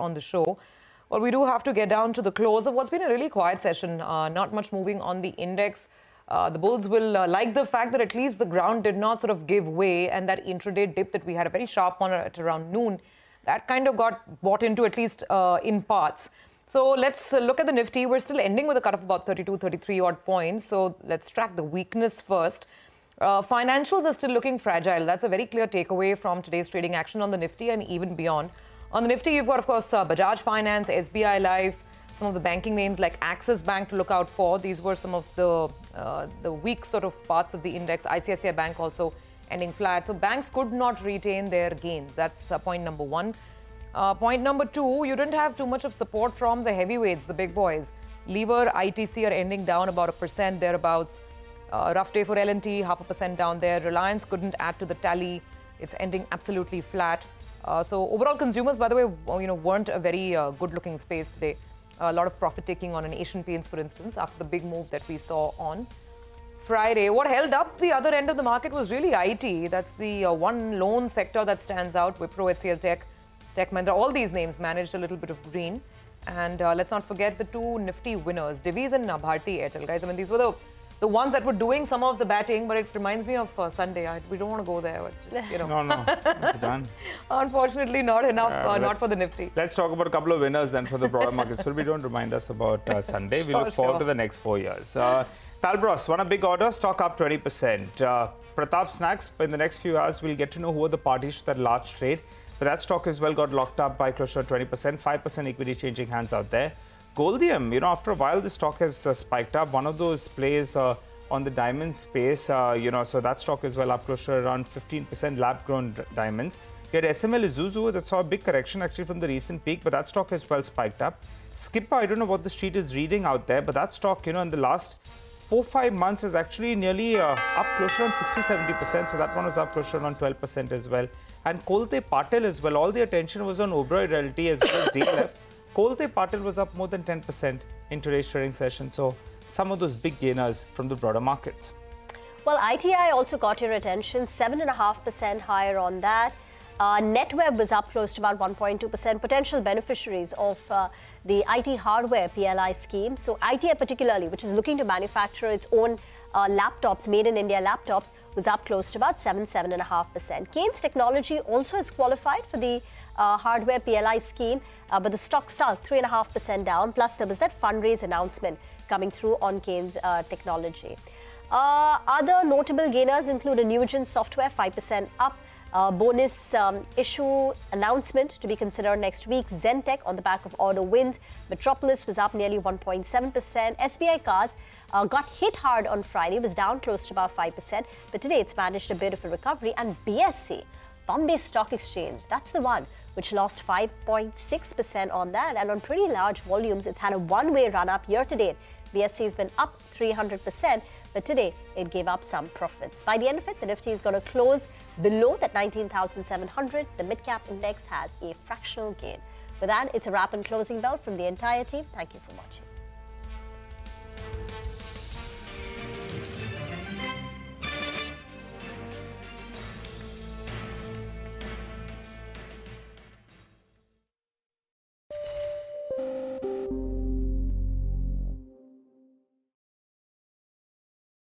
on the show. Well, we do have to get down to the close of what's been a really quiet session. Uh, not much moving on the index. Uh, the bulls will uh, like the fact that at least the ground did not sort of give way and that intraday dip that we had a very sharp one at around noon, that kind of got bought into at least uh, in parts. So let's uh, look at the Nifty. We're still ending with a cut of about 32, 33 odd points. So let's track the weakness first. Uh, financials are still looking fragile. That's a very clear takeaway from today's trading action on the Nifty and even beyond. On the Nifty, you've got, of course, uh, Bajaj Finance, SBI Life, some of the banking names like Axis Bank to look out for. These were some of the uh, the weak sort of parts of the index. ICICI Bank also ending flat. So banks could not retain their gains. That's uh, point number one. Uh, point number two, you didn't have too much of support from the heavyweights, the big boys. Lever, ITC are ending down about a percent thereabouts. Uh, rough day for L&T, half a percent down there. Reliance couldn't add to the tally. It's ending absolutely flat. Uh, so overall, consumers, by the way, you know, weren't a very uh, good-looking space today. A lot of profit taking on an Asian Paints, for instance, after the big move that we saw on Friday. What held up the other end of the market was really IT. That's the uh, one lone sector that stands out. Wipro, HCL Tech, Tech Mahindra, all these names managed a little bit of green. And uh, let's not forget the two nifty winners, Divi's and Bharti Airtel. Guys, I mean, these were the the ones that were doing some of the batting, but it reminds me of uh, Sunday. I, we don't want to go there. But just, you know. no, no, it's done. Unfortunately, not enough, uh, not for the Nifty. Let's talk about a couple of winners then for the broader market. so we don't remind us about uh, Sunday. We look forward sure. to the next four years. Uh, Talbros, one a big order, stock up 20%. Uh, Pratap Snacks, in the next few hours, we'll get to know who are the parties to that large trade. But that stock as well got locked up by close to 20%, 5% equity changing hands out there. Goldiam, you know, after a while, the stock has uh, spiked up. One of those plays uh, on the diamond space, uh, you know, so that stock is well up close to around 15% lab-grown diamonds. You had SML Isuzu that saw a big correction actually from the recent peak, but that stock has well spiked up. Skipper, I don't know what the street is reading out there, but that stock, you know, in the last four, five months is actually nearly uh, up close to around 60, 70%. So that one was up close to around 12% as well. And Kolte Patil as well. All the attention was on Oberoi Realty as well as DLF. Kolte Patil was up more than 10% in today's trading session. So some of those big gainers from the broader markets. Well, ITI also got your attention, 7.5% higher on that. Uh, NetWeb was up close to about 1.2%. Potential beneficiaries of uh, the IT hardware PLI scheme. So ITI particularly, which is looking to manufacture its own uh, laptops, made in India laptops, was up close to about 7, 7.5%. Kaynes Technology also is qualified for the uh, hardware PLI scheme, uh, but the stock sunk 3.5% down. Plus, there was that fundraise announcement coming through on Kaynes uh, Technology. Other notable gainers include a Newgen Software, 5% up. Uh, bonus um, issue announcement to be considered next week. Zen Tech on the back of order wins. Metropolis was up nearly 1.7%. SBI Cards uh, got hit hard on Friday, was down close to about 5%, but today it's managed a bit of a recovery. And BSE, Bombay Stock Exchange, that's the one which lost 5.6% on that. And on pretty large volumes, it's had a one way run up year to date. BSE has been up 300%, but today it gave up some profits. By the end of it, the Nifty is going to close below that 19,700. The mid cap index has a fractional gain. With that, it's a wrap and closing bell from the entire team. Thank you for watching.